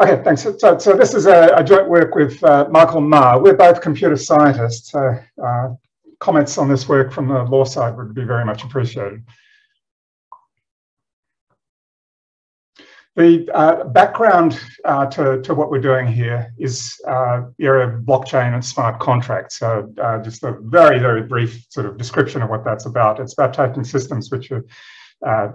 Okay, thanks. So, so this is a, a joint work with uh, Michael Maher. We're both computer scientists. So uh, comments on this work from the law side would be very much appreciated. The uh, background uh, to, to what we're doing here is uh, the area of blockchain and smart contracts. So uh, just a very, very brief sort of description of what that's about. It's about taking systems which are uh,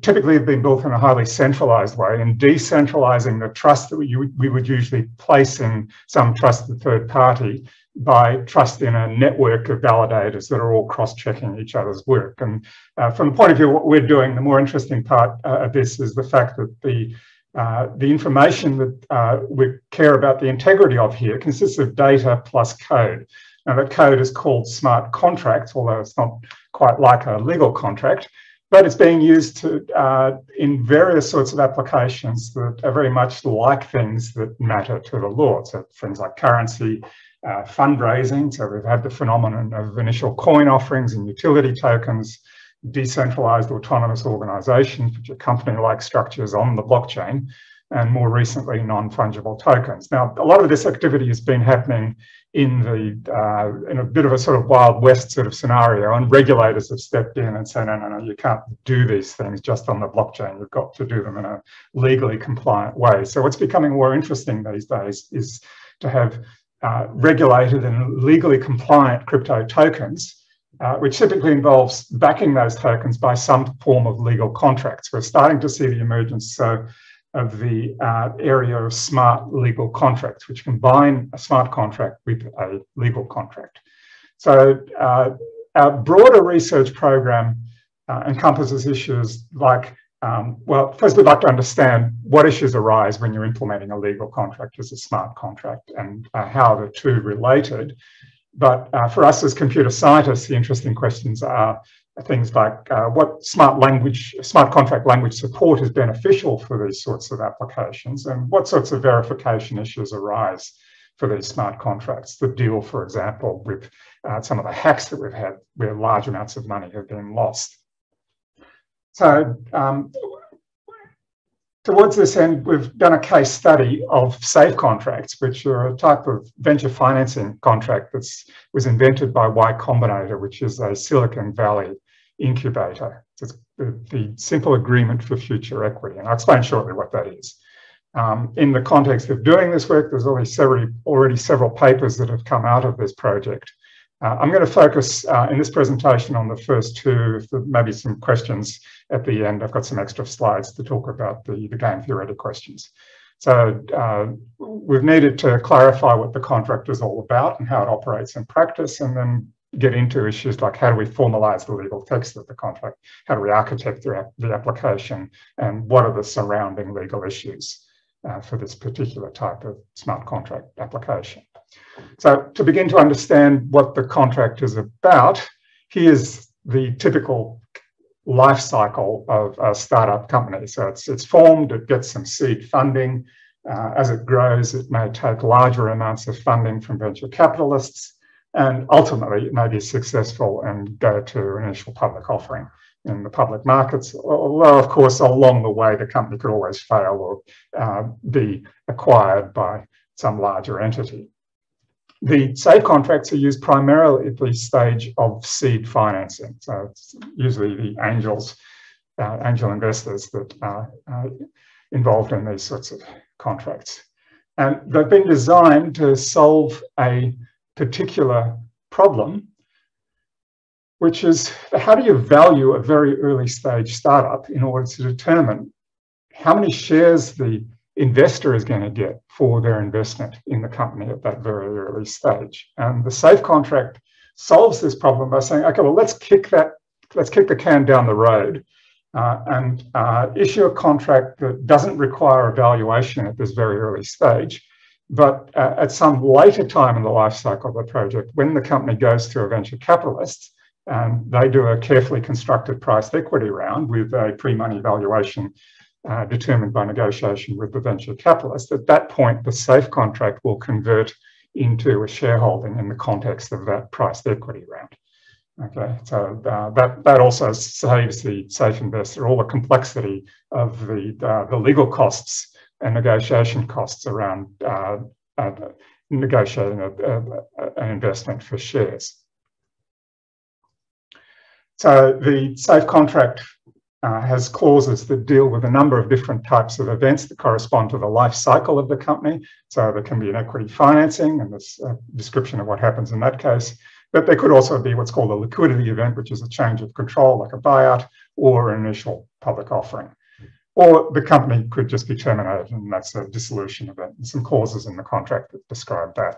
typically have been built in a highly centralized way and decentralizing the trust that we, we would usually place in some trusted third party by trust in a network of validators that are all cross-checking each other's work. And uh, from the point of view of what we're doing, the more interesting part uh, of this is the fact that the uh, the information that uh, we care about the integrity of here consists of data plus code. Now, that code is called smart contracts, although it's not quite like a legal contract but it's being used to, uh, in various sorts of applications that are very much like things that matter to the law. So things like currency, uh, fundraising. So we've had the phenomenon of initial coin offerings and utility tokens, decentralized autonomous organizations, which are company-like structures on the blockchain, and more recently, non-fungible tokens. Now, a lot of this activity has been happening in the uh, in a bit of a sort of wild west sort of scenario, and regulators have stepped in and said, no, no, no, you can't do these things just on the blockchain. You've got to do them in a legally compliant way. So what's becoming more interesting these days is to have uh, regulated and legally compliant crypto tokens uh, which typically involves backing those tokens by some form of legal contracts. We're starting to see the emergence so of the uh, area of smart legal contracts, which combine a smart contract with a legal contract. So uh, our broader research program uh, encompasses issues like, um, well, first we'd like to understand what issues arise when you're implementing a legal contract as a smart contract and uh, how the two related. But uh, for us as computer scientists, the interesting questions are things like uh, what smart language, smart contract language support is beneficial for these sorts of applications and what sorts of verification issues arise for these smart contracts that deal, for example, with uh, some of the hacks that we've had where large amounts of money have been lost. So um, towards this end, we've done a case study of safe contracts, which are a type of venture financing contract that was invented by Y Combinator, which is a Silicon Valley incubator. It's the, the, simple agreement for future equity. And I'll explain shortly what that is. Um, in the context of doing this work, there's already several, already several papers that have come out of this project. Uh, I'm going to focus uh, in this presentation on the first two, maybe some questions at the end. I've got some extra slides to talk about the, the game theoretic questions. So uh, we've needed to clarify what the contract is all about and how it operates in practice, and then get into issues like how do we formalize the legal text of the contract? How do we architect the, the application? And what are the surrounding legal issues uh, for this particular type of smart contract application? So to begin to understand what the contract is about, here's the typical life cycle of a startup company. So it's, it's formed, it gets some seed funding. Uh, as it grows, it may take larger amounts of funding from venture capitalists and ultimately it may be successful and go to an initial public offering in the public markets. Although, of course, along the way, the company could always fail or uh, be acquired by some larger entity. The safe contracts are used primarily at the stage of seed financing. So it's usually the angels, uh, angel investors that are uh, involved in these sorts of contracts. And they've been designed to solve a particular problem, which is how do you value a very early stage startup in order to determine how many shares the investor is going to get for their investment in the company at that very early stage. And the safe contract solves this problem by saying, okay, well, let's kick that, let's kick the can down the road uh, and uh, issue a contract that doesn't require evaluation at this very early stage but uh, at some later time in the life cycle of the project, when the company goes to a venture capitalist, and they do a carefully constructed priced equity round with a pre-money valuation uh, determined by negotiation with the venture capitalist. At that point, the safe contract will convert into a shareholding in the context of that priced equity round. Okay, so uh, that that also saves the safe investor all the complexity of the uh, the legal costs and negotiation costs around uh, uh, negotiating a, a, an investment for shares. So the safe contract uh, has clauses that deal with a number of different types of events that correspond to the life cycle of the company. So there can be an equity financing and this uh, description of what happens in that case. But there could also be what's called a liquidity event, which is a change of control like a buyout or an initial public offering. Or the company could just be terminated and that's a dissolution event. There's some clauses in the contract that describe that.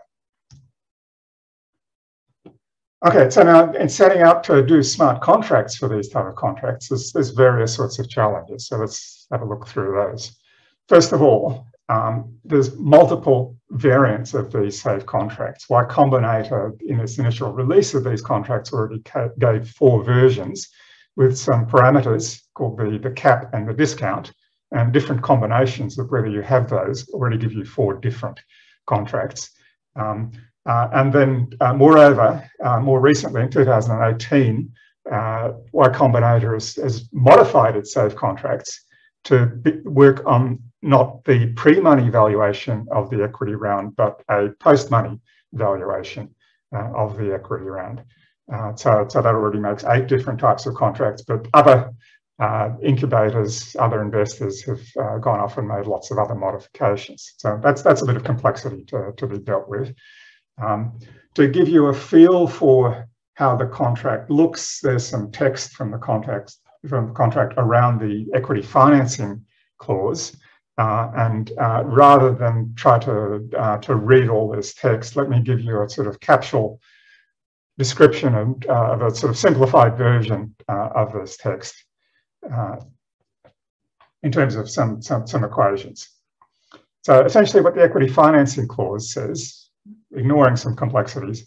Okay, so now in setting out to do smart contracts for these type of contracts, there's, there's various sorts of challenges. So let's have a look through those. First of all, um, there's multiple variants of these safe contracts. Y Combinator, in its initial release of these contracts, already gave four versions with some parameters called the, the cap and the discount, and different combinations of whether you have those already give you four different contracts. Um, and then, uh, moreover, uh, more recently in 2018, uh, Y Combinator has, has, modified its safe contracts to work on not the pre-money valuation of the equity round, but a post-money valuation uh, of the equity round. Uh, so, so that already makes eight different types of contracts, but other uh, incubators, other investors have uh, gone off and made lots of other modifications. So that's that's a bit of complexity to, to be dealt with. Um, to give you a feel for how the contract looks, there's some text from the contract, from the contract around the equity financing clause. Uh, and uh, rather than try to, uh, to read all this text, let me give you a sort of capsule description of, uh, of a sort of simplified version uh, of this text uh, in terms of some, some, some equations. So essentially what the equity financing clause says ignoring some complexities,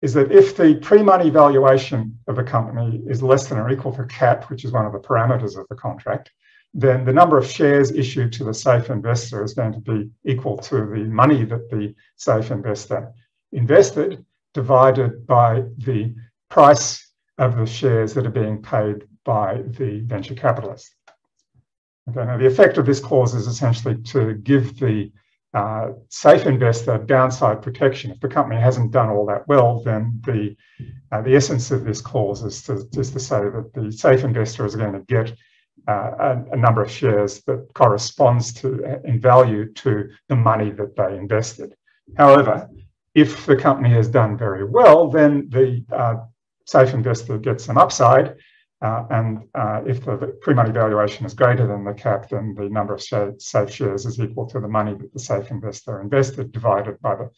is that if the pre-money valuation of a company is less than or equal to cap, which is one of the parameters of the contract, then the number of shares issued to the safe investor is going to be equal to the money that the safe investor invested divided by the price of the shares that are being paid by the venture capitalist. Okay, now the effect of this clause is essentially to give the uh, safe investor downside protection. If the company hasn't done all that well, then the uh, the essence of this clause is to, is to say that the safe investor is going to get uh, a, a, number of shares that corresponds to in value to the money that they invested. However, if the company has done very well, then the uh, safe investor gets some upside uh, and uh, if the pre-money valuation is greater than the cap, then the number of safe shares is equal to the money that the safe investor invested divided by the,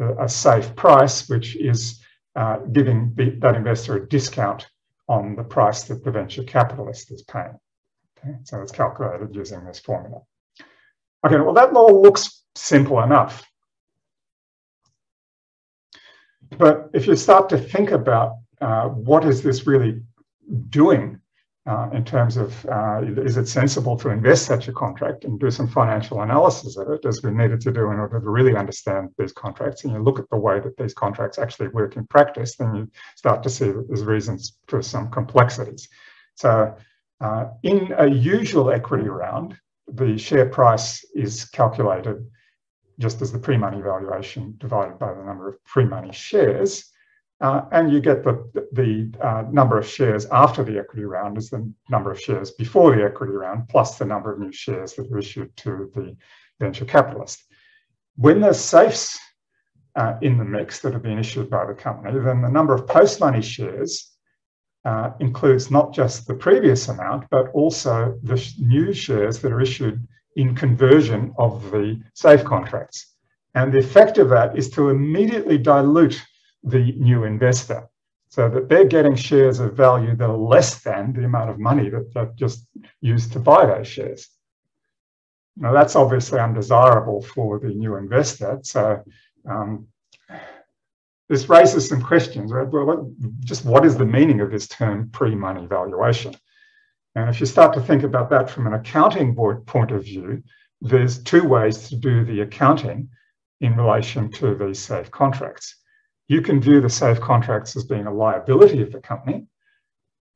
uh, a safe price, which is uh, giving the, that investor a discount on the price that the venture capitalist is paying. Okay, so it's calculated using this formula. Okay, well that law looks simple enough. But if you start to think about uh, what is this really doing uh, in terms of uh, is it sensible to invest such a contract and do some financial analysis of it as we needed to do in order to really understand these contracts? And you look at the way that these contracts actually work in practice then you start to see that there's reasons for some complexities. So uh, in a usual equity round the share price is calculated just as the pre-money valuation divided by the number of pre-money shares uh, and you get the, the uh, number of shares after the equity round is the number of shares before the equity round, plus the number of new shares that are issued to the venture capitalist. When there's safes uh, in the mix that have been issued by the company, then the number of post-money shares uh, includes not just the previous amount, but also the new shares that are issued in conversion of the safe contracts. And the effect of that is to immediately dilute the new investor so that they're getting shares of value that are less than the amount of money that they've just used to buy those shares. Now that's obviously undesirable for the new investor. So um, this raises some questions, right? Well, just what is the meaning of this term pre-money valuation? And if you start to think about that from an accounting point of view, there's two ways to do the accounting in relation to these safe contracts you can view the safe contracts as being a liability of the company.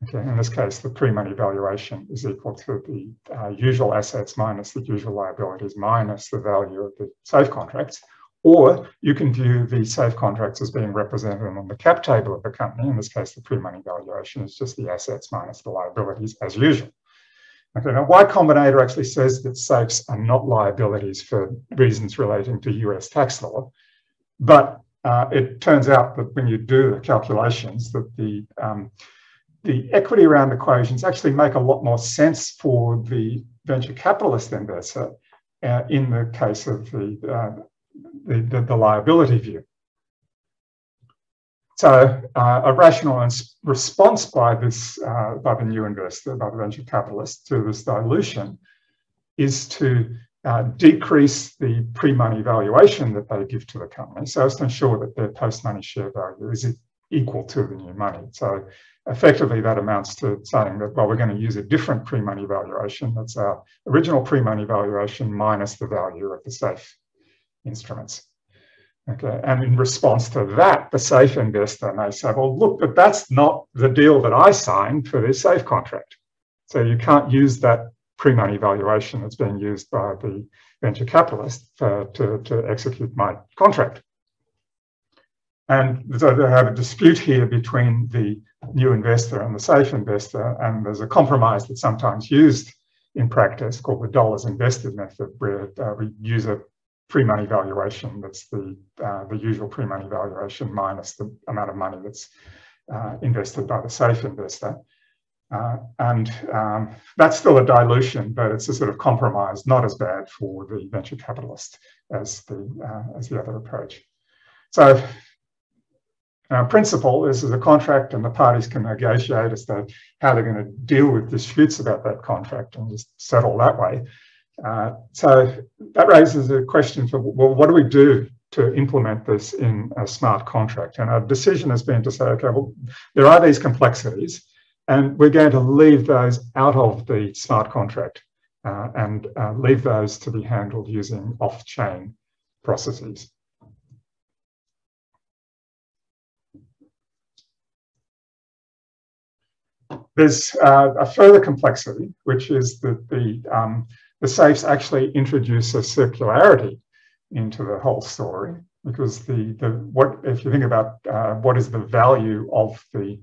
Okay, in this case, the pre-money valuation is equal to the uh, usual assets minus the usual liabilities minus the value of the safe contracts. Or you can view the safe contracts as being represented on the cap table of the company. In this case, the pre-money valuation is just the assets minus the liabilities as usual. Okay, now Y Combinator actually says that safes are not liabilities for reasons relating to US tax law, but uh, it turns out that when you do the calculations that the um, the equity round equations actually make a lot more sense for the venture capitalist investor uh, in the case of the, uh, the, the, liability view. So uh, a rational response by this, uh, by the new investor, by the venture capitalist to this dilution is to uh, decrease the pre-money valuation that they give to the company so as to ensure that their post-money share value is equal to the new money. So effectively that amounts to saying that, well, we're going to use a different pre-money valuation. That's our original pre-money valuation minus the value of the safe instruments. Okay, and in response to that, the safe investor may say, well, look, but that's not the deal that I signed for this safe contract. So you can't use that pre-money valuation that's being used by the venture capitalist for, to, to execute my contract. And so they have a dispute here between the new investor and the safe investor, and there's a compromise that's sometimes used in practice called the dollars invested method, where uh, we use a pre-money valuation that's the, uh, the usual pre-money valuation minus the amount of money that's uh, invested by the safe investor. Uh, and um, that's still a dilution, but it's a sort of compromise, not as bad for the venture capitalist as the, uh, as the other approach. So now, principle, this is a contract and the parties can negotiate as to how they're going to deal with disputes about that contract and just settle that way. Uh, so that raises a question for, well, what do we do to implement this in a smart contract? And our decision has been to say, okay, well, there are these complexities and we're going to leave those out of the smart contract uh, and uh, leave those to be handled using off-chain processes. There's uh, a further complexity, which is that the, um, the safes actually introduce a circularity into the whole story because the, the what if you think about uh, what is the value of the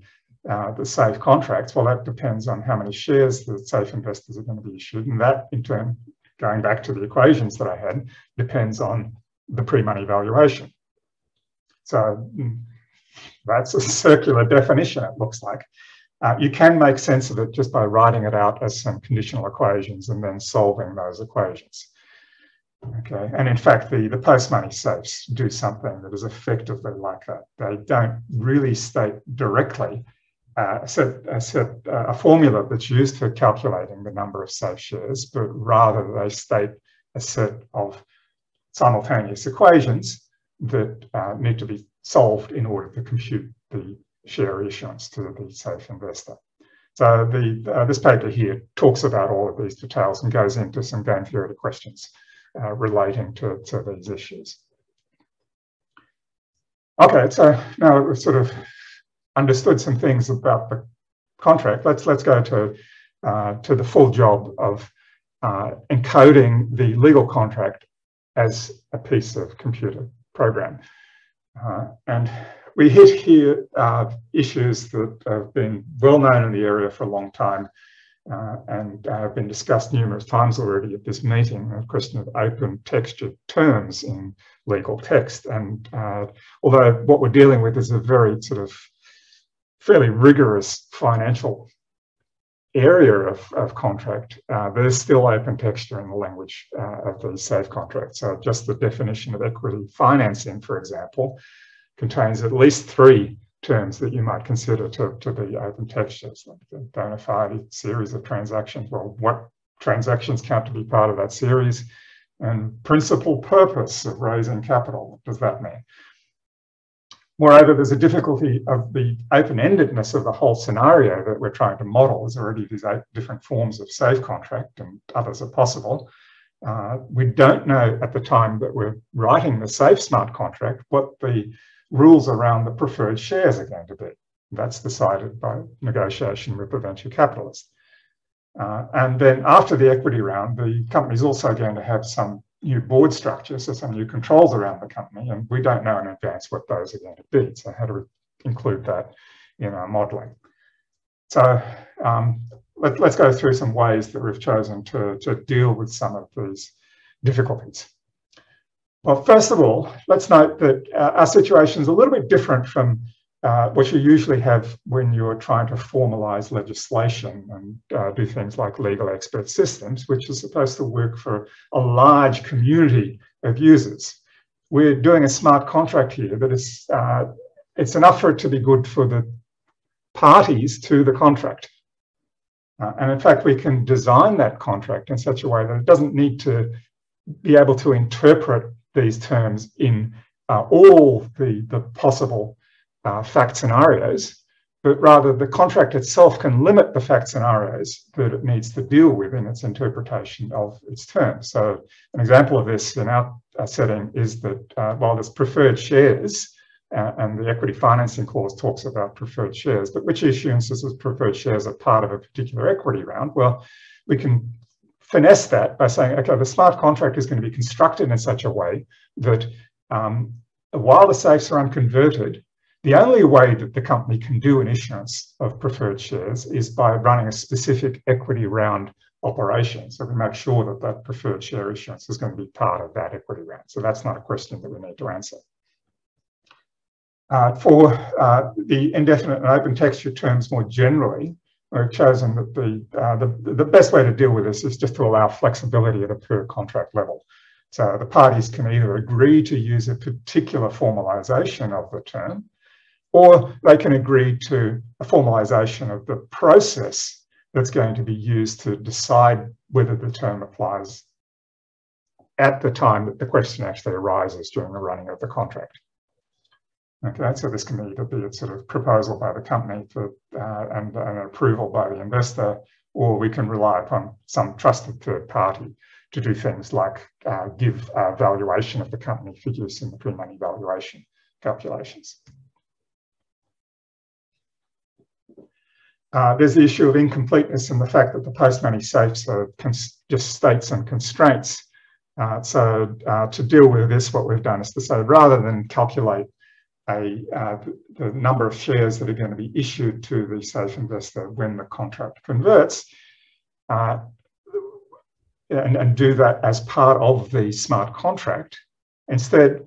uh, the safe contracts, well, that depends on how many shares the safe investors are going to be issued, and that in turn, going back to the equations that I had, depends on the pre-money valuation. So mm, that's a circular definition. It looks like. Uh, you can make sense of it just by writing it out as some conditional equations and then solving those equations. Okay, and in fact, the, the post-money safes do something that is effectively like that. They don't really state directly uh, a, set, a, set, uh, a formula that's used for calculating the number of safe shares, but rather they state a set of simultaneous equations that uh, need to be solved in order to compute the share issuance to the safe investor. So the, uh, this paper here talks about all of these details and goes into some game theory questions uh, relating to, to these issues. Okay, so now we've sort of understood some things about the contract. Let's let's go to uh, to the full job of uh, encoding the legal contract as a piece of computer program. Uh, and we hit here uh, issues that have been well known in the area for a long time uh, and uh, have been discussed numerous times already at this meeting, the question of open textured terms in legal text. And although what we're dealing with is a very sort of fairly rigorous financial area of, of contract, uh, there's still open texture in the language uh, of the safe contract. So just the definition of equity financing, for example, contains at least three terms that you might consider to, to be open textures, like the bona fide series of transactions. Well, what transactions count to be part of that series? And principal purpose of raising capital, what does that mean? Moreover, there's a difficulty of the open-endedness of the whole scenario that we're trying to model. There's already these eight different forms of safe contract and others are possible. Uh, we don't know at the time that we're writing the safe smart contract what the rules around the preferred shares are going to be. That's decided by negotiation with the venture capitalist. Uh, and then after the equity round, the company is also going to have some new board structure, so some new controls around the company, and we don't know in advance what those are going to be. So how do we include that in our modelling? So um, let, us go through some ways that we've chosen to, to deal with some of these difficulties. Well, first of all, let's note that uh, our situation is a little bit different from uh, what you usually have when you're trying to formalize legislation and uh, do things like legal expert systems, which is supposed to work for a large community of users. We're doing a smart contract here, but it's, uh, it's enough for it to be good for the parties to the contract. Uh, and in fact, we can design that contract in such a way that it doesn't need to be able to interpret these terms in uh, all the, the possible uh, fact scenarios, but rather the contract itself can limit the fact scenarios that it needs to deal with in its interpretation of its terms. So an example of this in our setting is that uh, while there's preferred shares, uh, and the equity financing clause talks about preferred shares, but which issuances of preferred shares are part of a particular equity round? Well, we can finesse that by saying, okay, the smart contract is going to be constructed in such a way that um, while the safes are unconverted, the only way that the company can do an issuance of preferred shares is by running a specific equity round operation. So we make sure that that preferred share issuance is going to be part of that equity round. So that's not a question that we need to answer. Uh, for uh, the indefinite and open texture terms more generally, we've chosen that the, uh, the, the best way to deal with this is just to allow flexibility at a per contract level. So the parties can either agree to use a particular formalization of the term, or they can agree to a formalization of the process that's going to be used to decide whether the term applies at the time that the question actually arises during the running of the contract. Okay, so this can either be a sort of proposal by the company for, uh, and, an approval by the investor, or we can rely upon some trusted third party to do things like uh, give a valuation of the company for use in the pre-money valuation calculations. Uh, there's the issue of incompleteness and the fact that the post-money safes are just states and constraints. Uh, so uh, to deal with this, what we've done is to say rather than calculate a, uh, the number of shares that are going to be issued to the safe investor when the contract converts, uh, and, and, do that as part of the smart contract. Instead,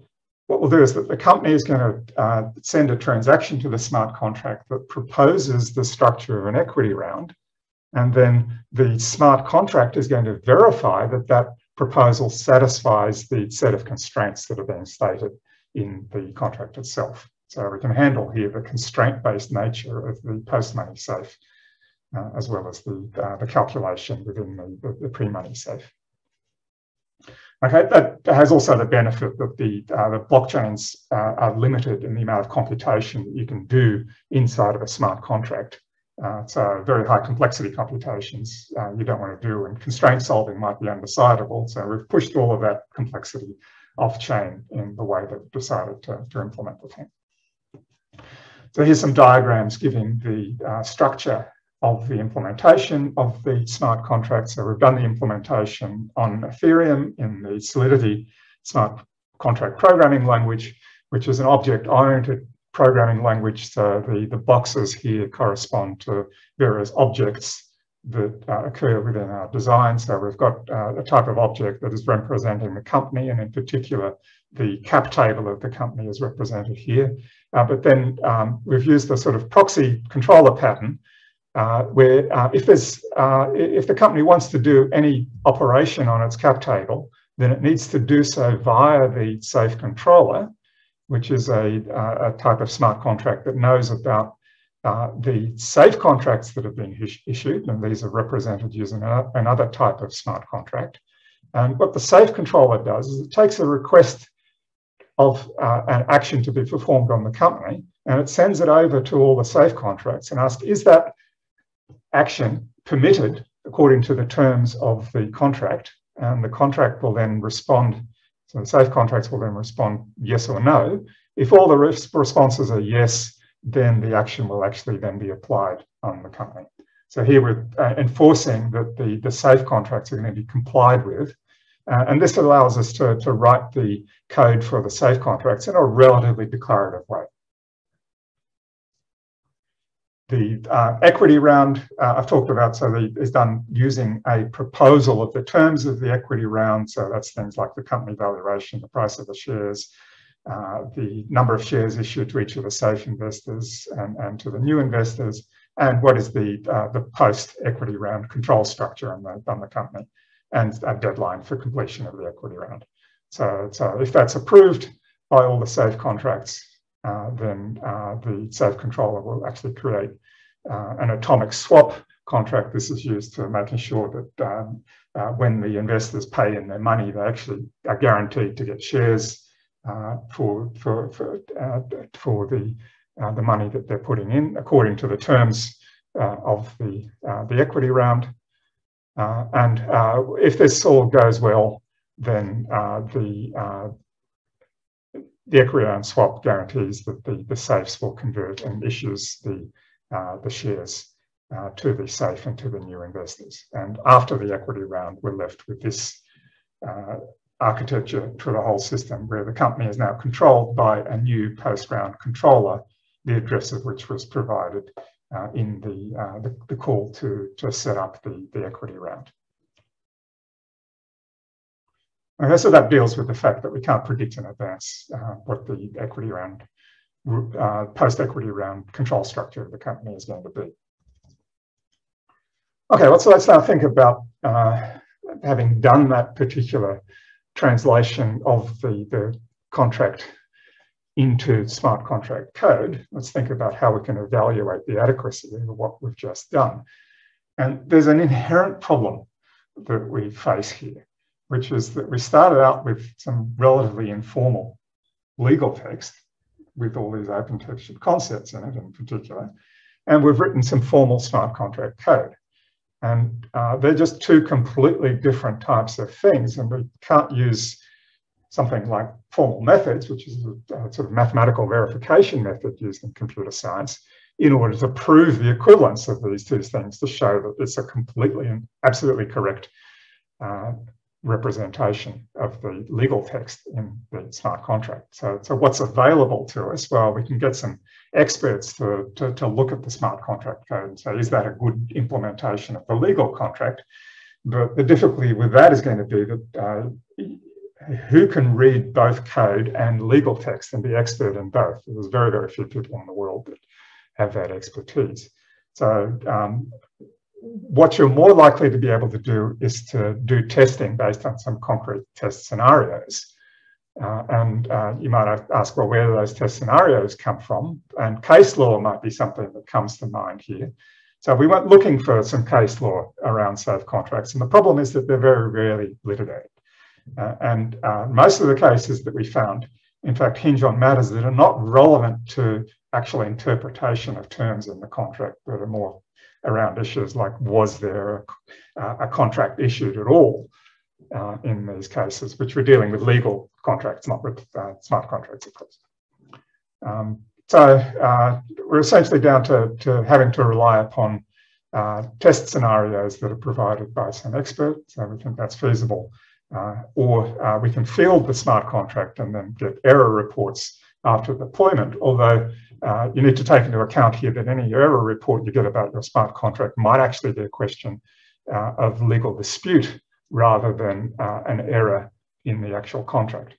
what we'll do is that the company is going to uh, send a transaction to the smart contract that proposes the structure of an equity round. And then the smart contract is going to verify that that proposal satisfies the set of constraints that are being stated in the contract itself. So we can handle here the constraint-based nature of the post-money safe, uh, as well as the, uh, the calculation within the, the, the pre-money safe. Okay, that has also the benefit that the, uh, the blockchains uh, are limited in the amount of computation you can do inside of a smart contract. Uh, so very high complexity computations uh, you don't want to do and constraint solving might be undecidable. So we've pushed all of that complexity off-chain in the way that we decided to, to implement the thing. So here's some diagrams giving the uh, structure of the implementation of the smart contract. So we've done the implementation on Ethereum in the Solidity smart contract programming language, which is an object-oriented programming language. So the, the boxes here correspond to various objects that uh, occur within our design. So we've got uh, a type of object that is representing the company, and in particular, the cap table of the company is represented here. Uh, but then um, we've used a sort of proxy controller pattern uh, where uh, if there's uh, if the company wants to do any operation on its cap table, then it needs to do so via the safe controller, which is a, a type of smart contract that knows about uh, the safe contracts that have been issued, and these are represented using another type of smart contract. And what the safe controller does is it takes a request of uh, an action to be performed on the company, and it sends it over to all the safe contracts and asks, is that action permitted according to the terms of the contract? And the contract will then respond, so the safe contracts will then respond yes or no. If all the responses are yes, then the action will actually then be applied on the company. So here we're uh, enforcing that the, the safe contracts are going to be complied with. Uh, and this allows us to, to write the code for the safe contracts in a relatively declarative way. The uh, equity round uh, I've talked about, so the, is done using a proposal of the terms of the equity round. So that's things like the company valuation, the price of the shares, uh, the number of shares issued to each of the safe investors and, and to the new investors, and what is the, uh, the post-equity round control structure on the, on the company, and a deadline for completion of the equity round. So, so if that's approved by all the safe contracts, then uh, the safe controller will actually create uh, an atomic swap contract. This is used for making sure that um, uh, when the investors pay in their money, they actually are guaranteed to get shares uh, for, for, for, for the uh, the money that they're putting in according to the terms uh, of the, uh, the equity round. Uh, and uh, if this all goes well, then the, the equity round swap guarantees that the, the safes will convert and issues the, the shares to the safe and to the new investors. And after the equity round, we're left with this architecture for the whole system where the company is now controlled by a new post-round controller the address of which was provided uh, in the, uh, the, the, call to, to set up the, the equity round. So that deals with the fact that we can't predict in advance uh, what the equity round, uh, post-equity round control structure of the company is going to be. Okay, well, so let's now think about uh, having done that particular translation of the, the contract into smart contract code, let's think about how we can evaluate the adequacy of what we've just done. And there's an inherent problem that we face here, which is that we started out with some relatively informal legal text with all these open textured concepts in it in particular, and we've written some formal smart contract code. And uh, they're just two completely different types of things, and we can't use something like formal methods, which is a, a, sort of mathematical verification method used in computer science, in order to prove the equivalence of these two things to show that it's a completely and absolutely correct uh, representation of the legal text in the smart contract. So, so what's available to us? Well, we can get some experts to, to, to look at the smart contract code and say, is that a good implementation of the legal contract? But the difficulty with that is going to be that uh, who can read both code and legal text and be expert in both? There's very, very few people in the world that have that expertise. So um, what you're more likely to be able to do is to do testing based on some concrete test scenarios. Uh, and uh, you might ask, well, where do those test scenarios come from? And case law might be something that comes to mind here. So we went looking for some case law around safe contracts. And the problem is that they're very rarely litigated. Uh, and uh, most of the cases that we found, in fact, hinge on matters that are not relevant to actual interpretation of terms in the contract, that are more around issues like was there a, a contract issued at all uh, in these cases, which we're dealing with legal contracts, not with uh, smart contracts, of course. Um, so uh, we're essentially down to, to having to rely upon uh, test scenarios that are provided by some expert. So we think that's feasible uh, or uh, we can field the smart contract and then get error reports after deployment. Although uh, you need to take into account here that any error report you get about your smart contract might actually be a question uh, of legal dispute rather than uh, an error in the actual contract.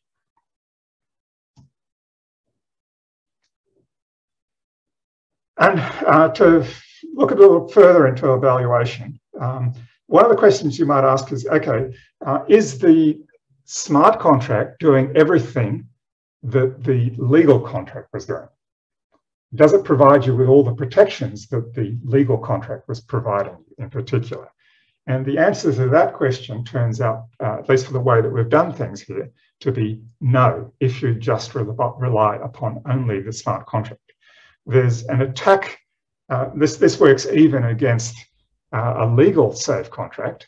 And uh, to look a little further into evaluation, um, one of the questions you might ask is, okay, uh, is the smart contract doing everything that the legal contract was doing? Does it provide you with all the protections that the legal contract was providing in particular? And the answer to that question turns out, uh, at least for the way that we've done things here, to be no, if you just rely upon only the smart contract. There's an attack, uh, this, this works even against uh, a legal safe contract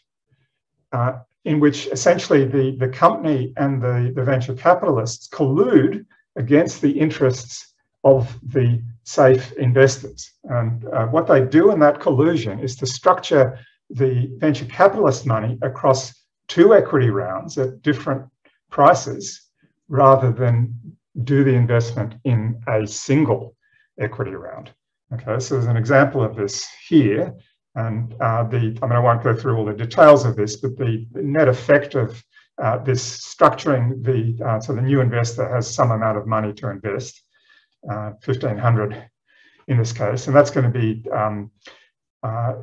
uh, in which essentially the, the company and the, the venture capitalists collude against the interests of the safe investors. And uh, what they do in that collusion is to structure the venture capitalist money across two equity rounds at different prices rather than do the investment in a single equity round. Okay, so there's an example of this here. And uh, the, I mean, I won't go through all the details of this, but the, net effect of uh, this structuring the, uh, so the new investor has some amount of money to invest, 1500 uh, in this case, and that's going to be um, uh,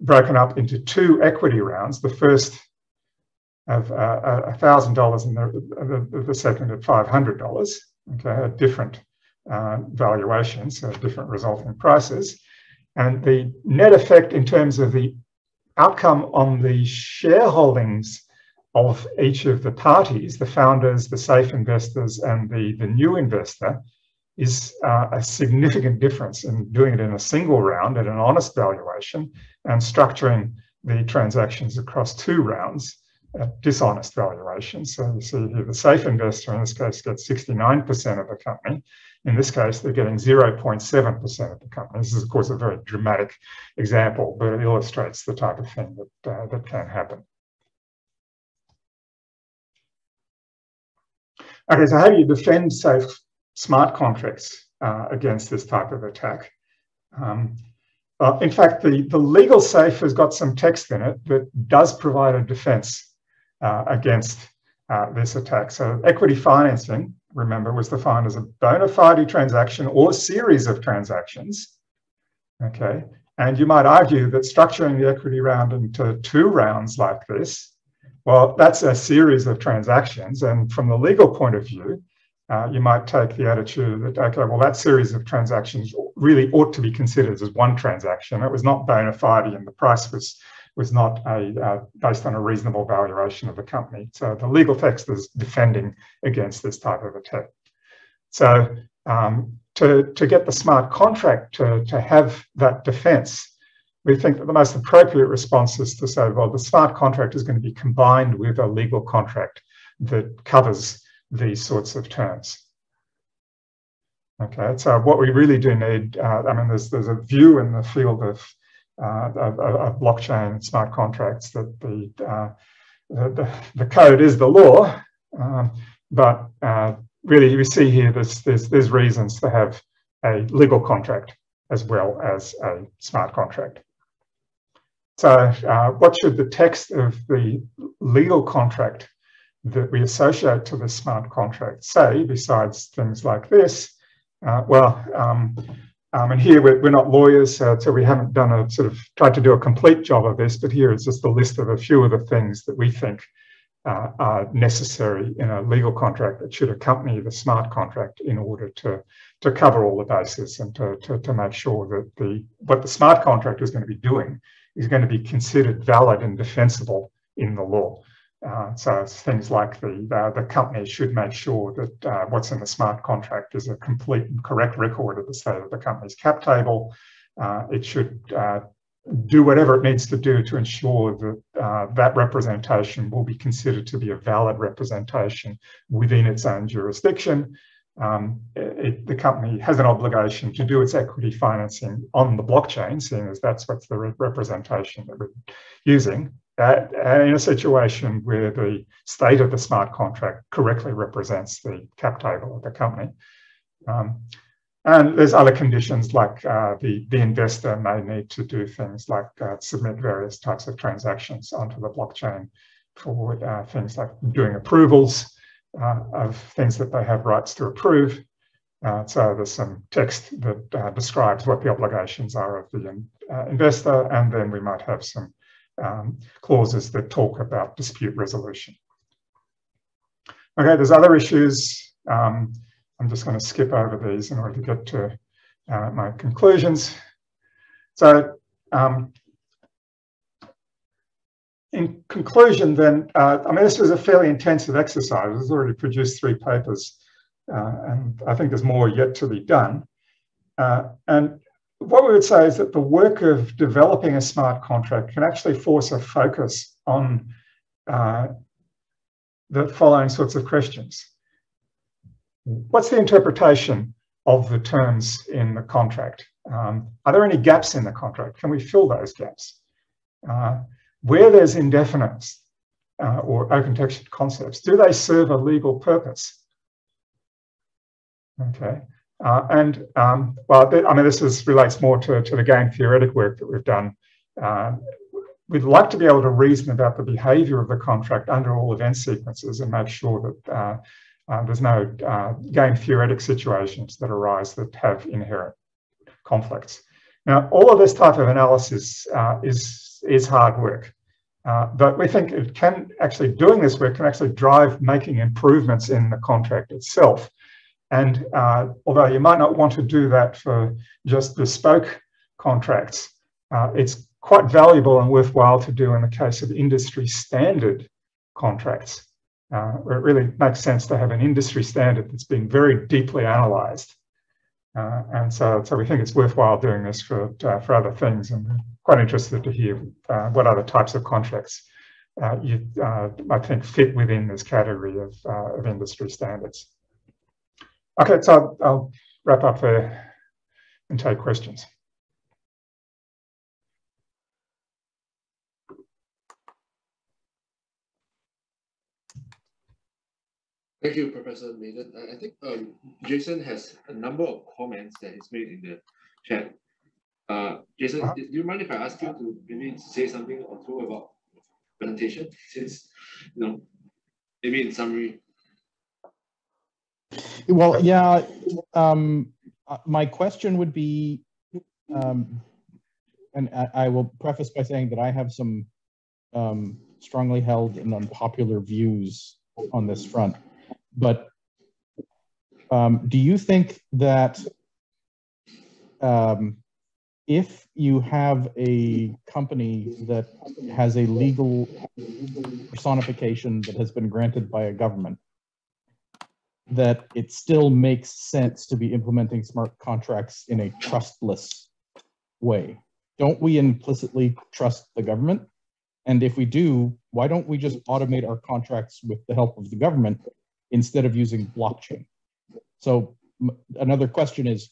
broken up into two equity rounds. The first of uh, $1,000 and the, the, the, second at $500, okay, different uh, valuations, so different resulting prices. And the net effect in terms of the outcome on the shareholdings of each of the parties, the founders, the safe investors, and the, the new investor, is uh, a significant difference in doing it in a single round at an honest valuation and structuring the transactions across two rounds at dishonest valuations. So you see here the safe investor in this case gets 69% of the company. In this case, they're getting 0.7% of the company. This is, of course, a very dramatic example, but it illustrates the type of thing that, uh, that can happen. Okay, so how do you defend safe smart contracts uh, against this type of attack? Um, uh, in fact, the, the legal safe has got some text in it that does provide a defense uh, against uh, this attack. So equity financing, remember, was defined as a bona fide transaction or series of transactions. Okay, and you might argue that structuring the equity round into two rounds like this well, that's a series of transactions. And from the legal point of view, uh, you might take the attitude that, okay, well, that series of transactions really ought to be considered as one transaction. It was not bona fide and the price was, was not a, uh, based on a reasonable valuation of the company. So the legal text is defending against this type of attack. So um, to, to get the smart contract to, to have that defense, we think that the most appropriate response is to say, well, the smart contract is going to be combined with a legal contract that covers these sorts of terms. Okay, so what we really do need, uh, I mean, there's, there's a view in the field of, of, of blockchain smart contracts that the, uh, the, the, code is the law, um, but uh, really we see here there's, there's, there's reasons to have a legal contract as well as a smart contract. So uh, what should the text of the legal contract that we associate to the smart contract say, besides things like this? Uh, well, um, um, and here we're, we're not lawyers, uh, so we haven't done a sort of tried to do a complete job of this, but here is just a list of a few of the things that we think uh, are necessary in a legal contract that should accompany the smart contract in order to, to cover all the bases and to, to, to make sure that the what the smart contract is going to be doing is going to be considered valid and defensible in the law. Uh, so things like the, the company should make sure that uh, what's in the smart contract is a complete and correct record of the state of the company's cap table. Uh, it should uh, do whatever it needs to do to ensure that uh, that representation will be considered to be a valid representation within its own jurisdiction um, it, the company has an obligation to do its equity financing on the blockchain, seeing as that's what's the re representation that we're using, uh, in a situation where the state of the smart contract correctly represents the cap table of the company. Um, and there's other conditions like uh, the, the investor may need to do things like uh, submit various types of transactions onto the blockchain for uh, things like doing approvals, uh, of things that they have rights to approve. Uh, so there's some text that uh, describes what the obligations are of the investor, and then we might have some um, clauses that talk about dispute resolution. Okay, there's other issues. Um, I'm just going to skip over these in order to get to uh, my conclusions. So um, in conclusion, then, uh, I mean, this was a fairly intensive exercise. It's already produced three papers, uh, and I think there's more yet to be done. Uh, and what we would say is that the work of developing a smart contract can actually force a focus on uh, the following sorts of questions. What's the interpretation of the terms in the contract. Um, are there any gaps in the contract? Can we fill those gaps? Uh, where there's indefiniteness uh, or open textured concepts, do they serve a legal purpose? Okay. Uh, and um, well, I mean, this is, relates more to, to the game theoretic work that we've done. Uh, we'd like to be able to reason about the behavior of the contract under all event sequences and make sure that uh, uh there's no uh, game theoretic situations that arise that have inherent conflicts. Now, all of this type of analysis uh, is, is hard work. Uh, but we think it can actually, doing this work can actually drive making improvements in the contract itself. And uh, although you might not want to do that for just bespoke contracts, uh, it's quite valuable and worthwhile to do in the case of industry standard contracts, uh, where it really makes sense to have an industry standard that's been very deeply analyzed. Uh, and so, so we think it's worthwhile doing this for, uh, for other things. And we're quite interested to hear uh, what other types of contracts you, I think, fit within this category of, of industry standards. Okay, so I'll, I'll wrap up there and take questions. Thank you, Professor Nathan. I think um, Jason has a number of comments that he's made in the chat. Uh, Jason, uh -huh. do you mind if I ask you to maybe say something or two about presentation? Since, you know, maybe in summary, well, yeah. Um, uh, my question would be, um, and I, I, will preface by saying that I have some um, strongly held and unpopular views on this front. But um, do you think that um, if you have a company that has a legal personification that has been granted by a government, that it still makes sense to be implementing smart contracts in a trustless way. Don't we implicitly trust the government? And if we do, why don't we just automate our contracts with the help of the government instead of using blockchain? So another question is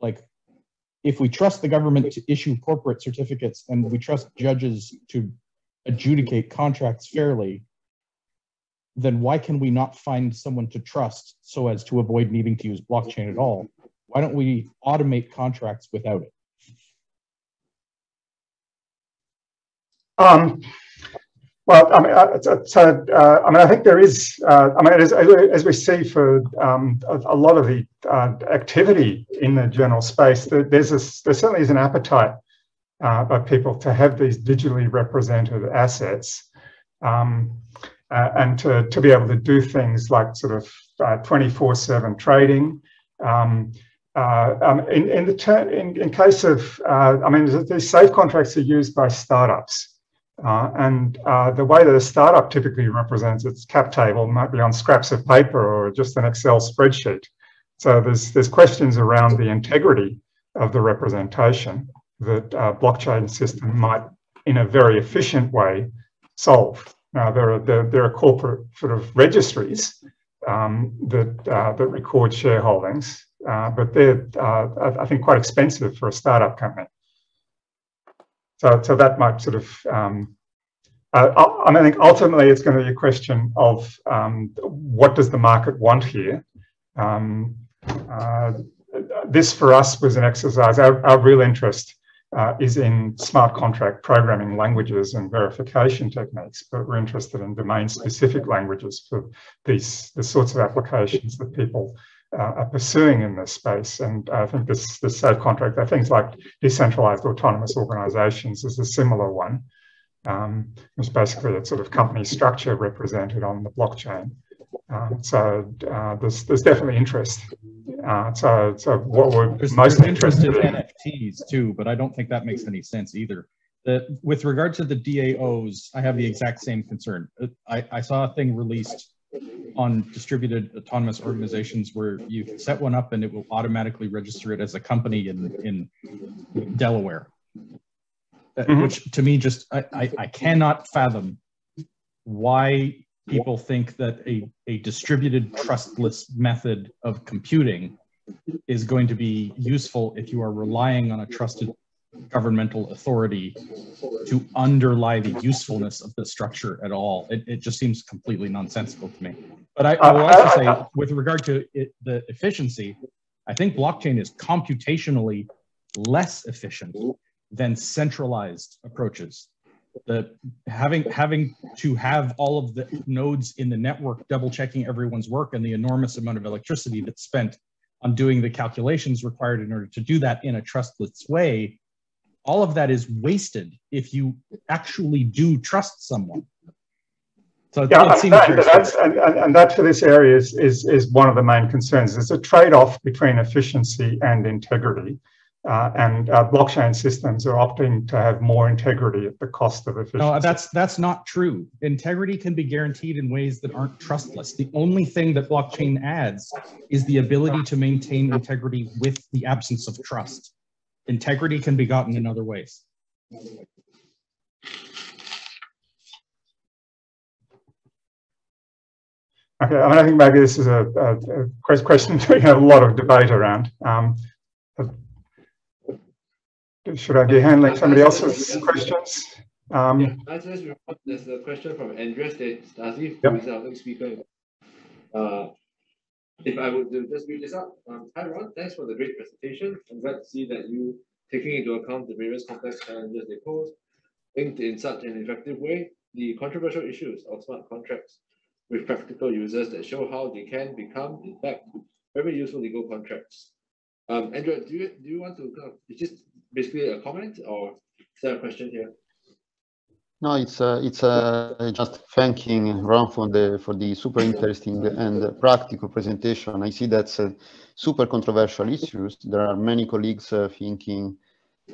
like, if we trust the government to issue corporate certificates and we trust judges to adjudicate contracts fairly, then why can we not find someone to trust so as to avoid needing to use blockchain at all? Why don't we automate contracts without it? Um, well, I mean, uh, so, uh, I mean, I think there is. Uh, I mean, as, as, we see for um, a, a, lot of the uh, activity in the journal space, there, there's a, there certainly is an appetite uh, by people to have these digitally represented assets. Um, uh, and to, to be able to do things like sort of uh, 24 7 trading. Um, uh, um, in, in, the ter- in, in case of, uh, I mean, these safe contracts are used by startups. Uh, and uh, the way that a startup typically represents its cap table might be on scraps of paper or just an Excel spreadsheet. So there's, there's questions around the integrity of the representation that a blockchain system might, in a very efficient way, solve. Now, there are, there, there are corporate sort of registries um, that, uh, that record shareholdings, uh, but they're, uh, I think, quite expensive for a startup company. So, so that might sort of, um, uh, I, mean, I think ultimately it's going to be a question of um, what does the market want here? Um, uh, this for us was an exercise, our, our real interest uh, is in smart contract programming languages and verification techniques, but we're interested in domain-specific languages for these the sorts of applications that people uh, are pursuing in this space. And I think this, this safe contract, uh, things like decentralized autonomous organizations is a similar one. Um, it's basically a sort of company structure represented on the blockchain. Um, so uh, there's there's definitely interest. Uh, so so what we're there's, most there's interested in NFTs too, but I don't think that makes any sense either. The, with regard to the DAOs, I have the exact same concern. I, I saw a thing released on distributed autonomous organizations where you set one up and it will automatically register it as a company in in Delaware. Mm -hmm. Which to me just I, I, I cannot fathom why people think that a, a distributed trustless method of computing is going to be useful if you are relying on a trusted governmental authority to underlie the usefulness of the structure at all. It, it just seems completely nonsensical to me. But I, I will also say, with regard to it, the efficiency, I think blockchain is computationally less efficient than centralized approaches. The having having to have all of the nodes in the network double checking everyone's work and the enormous amount of electricity that's spent on doing the calculations required in order to do that in a trustless way all of that is wasted if you actually do trust someone. So yeah, and, that, that's, and, and, that for this area is, is, is one of the main concerns. There's a trade-off between efficiency and integrity. Uh, and uh, blockchain systems are opting to have more integrity at the cost of efficiency. No, that's that's not true. Integrity can be guaranteed in ways that aren't trustless. The only thing that blockchain adds is the ability to maintain integrity with the absence of trust. Integrity can be gotten in other ways. Okay, I mean, I think maybe this is a, a, a question we have a lot of debate around. Um, should I be handling somebody else's questions? Um, yeah, there's a question from Andrea Stazi, who yep. is our next speaker. Uh, if I would just read this up. Um, hi Ron, thanks for the great presentation. I'm glad to see that you taking into account the various complex challenges they pose, linked in such an effective way the controversial issues of smart contracts with practical users that show how they can become, in fact, very useful legal contracts. Um, Andrew, do you do you want to kind of this basically a comment or is there a question here? No, it's uh, it's uh, just thanking Ron for the for the super interesting and practical presentation. I see that's uh, super controversial issues. There are many colleagues uh, thinking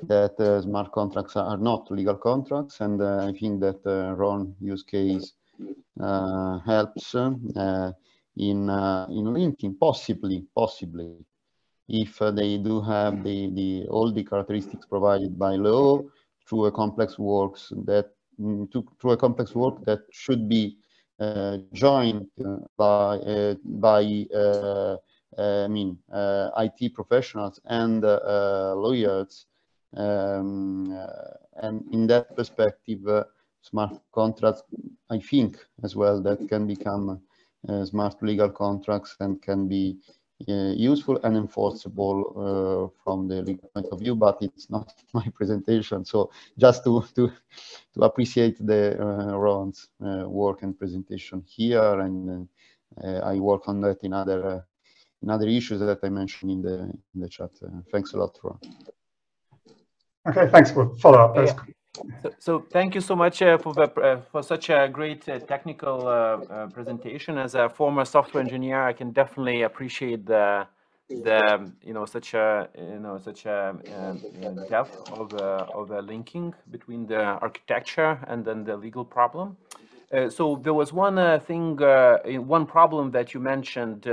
that uh, smart contracts are not legal contracts, and uh, I think that Ron use case helps in in linking possibly possibly if they do have the the all the characteristics provided by law through a complex works that Mm, to, through a complex work that should be uh, joined uh, by uh, by uh, uh, I mean uh, IT professionals and lawyers, um, and in that perspective, smart contracts, I think as well, that can become smart legal contracts and can be uh, useful and enforceable uh, from the legal point of view, but it's not my presentation. So just to to to appreciate the uh, Ron's uh, work and presentation here, and uh, I work on that in other in other issues that I mentioned in the in the chat. thanks a lot, Ron. Okay, thanks for follow up. Yeah. So, thank you so much uh, for uh, for such a great uh, technical uh, uh, presentation. As a former software engineer, I can definitely appreciate the the you know such a you know such a uh, depth of of the linking between the architecture and then the legal problem. so there was one thing, one problem that you mentioned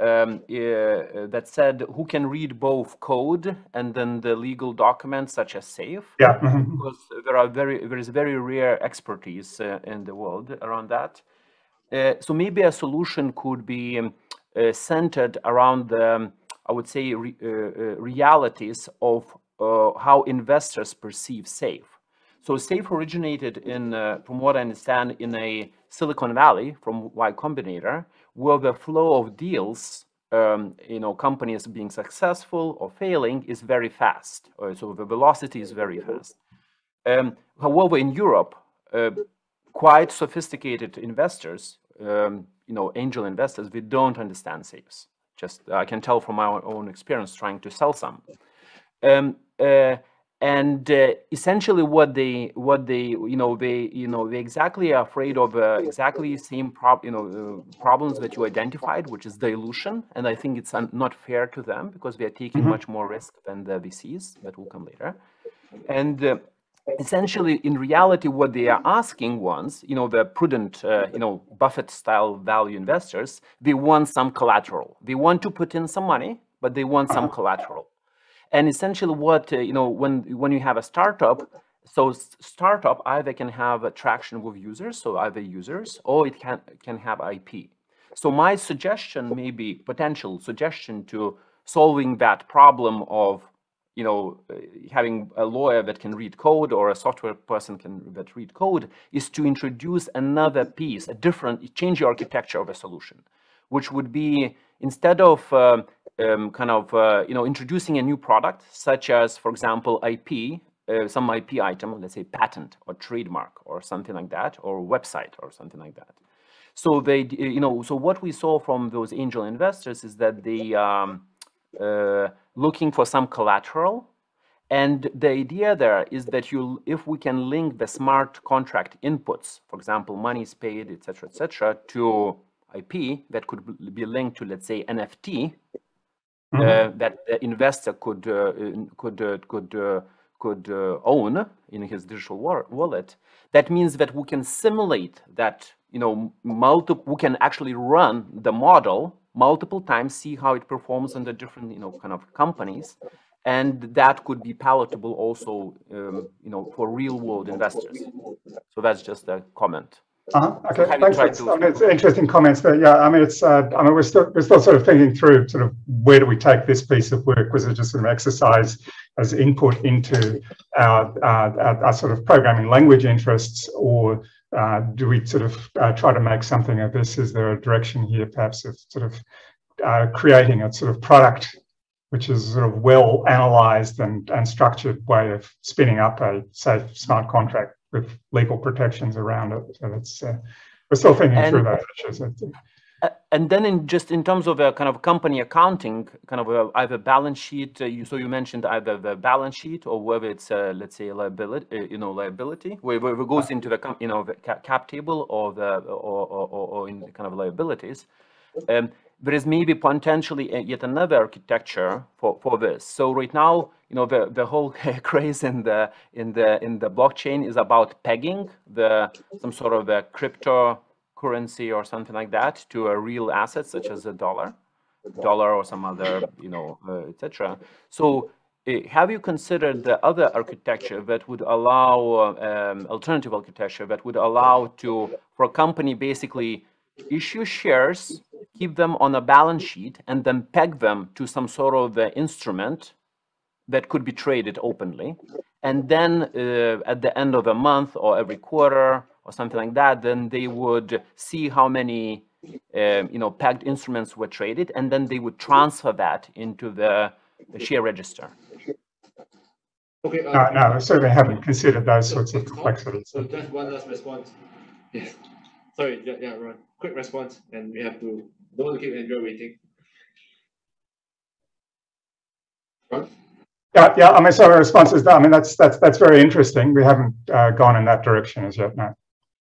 um, uh, that said who can read both code and then the legal documents such as SAFE. Yeah. because there are very there is very rare expertise uh, in the world around that. Uh, so maybe a solution could be um, uh, centered around the um, I would say re uh, uh, realities of how investors perceive SAFE. So SAFE originated in, from what I understand, in a Silicon Valley from Y Combinator, where the flow of deals, um, you know, companies being successful or failing is very fast. So the velocity is very fast. Um, however, in Europe, uh, quite sophisticated investors, um, you know, angel investors, we don't understand safes. Just I can tell from my own experience trying to sell some. Um, uh, and uh, essentially what they what they you know they you know they exactly are afraid of uh, exactly same prob you know uh, problems that you identified which is dilution. And i think it's not fair to them because they are taking mm -hmm. much more risk than the vcs that will come later. And uh, essentially in reality what they are asking once you know the prudent uh, you know buffett style value investors they want some collateral. They want to put in some money but they want some collateral and essentially what, uh, you know, when, when you have a startup, so startup either can have traction with users, so either users, or it can, can have IP. So my suggestion, maybe potential suggestion to solving that problem of you know, uh, having a lawyer that can read code or a software person can that read code is to introduce another piece, a different, change the architecture of a solution, which would be instead of uh, um, kind of, uh, you know, introducing a new product, such as, for example, IP, uh, some IP item, let's say patent or trademark or something like that, or website or something like that. So they, you know, so what we saw from those angel investors is that they, um, uh, looking for some collateral. And the idea there is that you, if we can link the smart contract inputs, for example, money is paid, etc., etc., to IP that could be linked to, let's say, NFT, mm -hmm. uh, that the investor could uh, could uh, could could own in his digital wallet. That means that we can simulate that, you know, multiple. We can actually run the model multiple times, see how it performs under different, you know, kind of companies. And that could be palatable also, um, you know, for real world investors. So that's just a comment. Uh-huh. Okay, thanks. I mean, it's interesting comments there. Yeah, I mean, it's. Uh, I mean, we're still we're still sort of thinking through sort of where do we take this piece of work? Was it just sort of exercise as input into our, our, our sort of programming language interests, or uh, do we sort of uh, try to make something of this? Is there a direction here, perhaps, of sort of uh, creating a sort of product which is sort of well analyzed and, and structured way of spinning up a safe smart contract with legal protections around it? So that's uh, we're still thinking and, through that. issues. Think and then in just in terms of a kind of company accounting, kind of a, either balance sheet, uh, you, so you mentioned either the balance sheet or whether it's uh, let's say a liability, uh, you know, liability, where, where it goes into the you know the cap table or the or, or, or in the kind of liabilities. Um, there is maybe potentially yet another architecture for, for this. So right now, you know, the, the whole craze in the in the in the blockchain is about pegging the some sort of a crypto currency or something like that to a real asset such as a dollar, dollar or some other, you know, uh, etc. So uh, have you considered the other architecture that would allow um, alternative architecture that would allow to for a company basically issue shares, keep them on a balance sheet, and then peg them to some sort of uh, instrument that could be traded openly, and then uh, at the end of a month or every quarter or something like that, then they would see how many um, you know pegged instruments were traded, and then they would transfer that into the, the share register. Okay. Uh, no, no, I certainly haven't considered those sorts of complexities. So just one last response. Yes. Sorry, yeah, yeah, Ron. Quick response, and we have to don't keep Andrew waiting. Ron? Yeah, yeah. I mean, so the response is, I mean, that's that's that's very interesting. We haven't uh, gone in that direction as yet. No.